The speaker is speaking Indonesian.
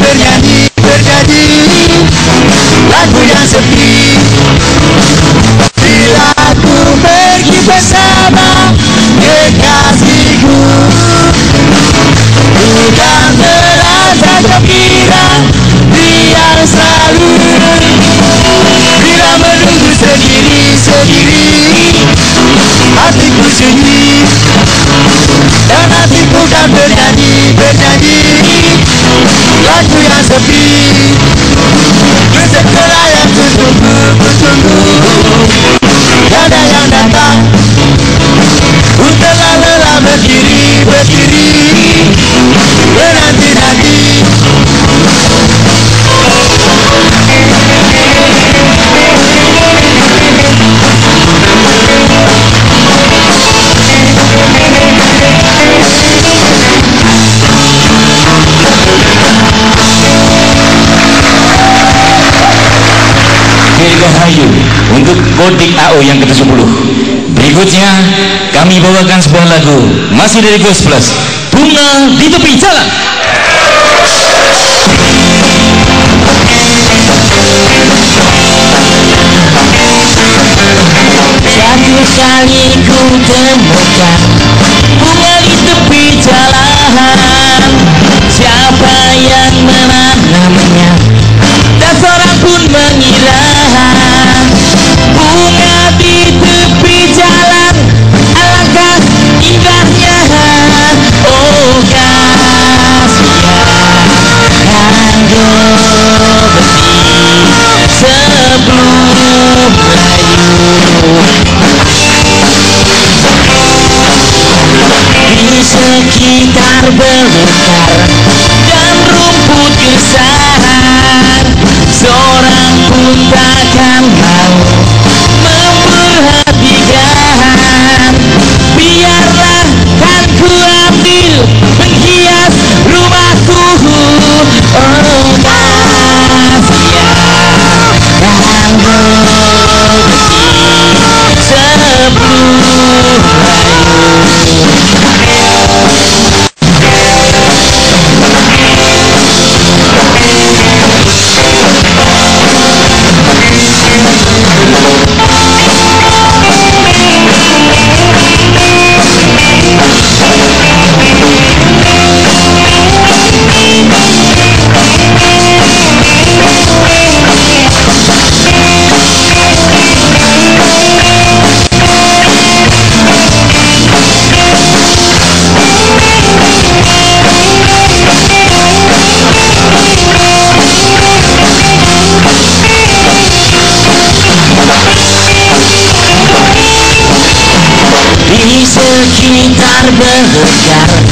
bernyanyi bernyanyi. Lagu yang sepi. be Kodik AO yang ke-10 berikutnya kami bawakan sebuah lagu. Masih dari Ghost Plus. Bunga di tepi jalan. Satu kali ku temukan bunga di tepi jalan. Siapa yang menang? where it gotta burn, gotta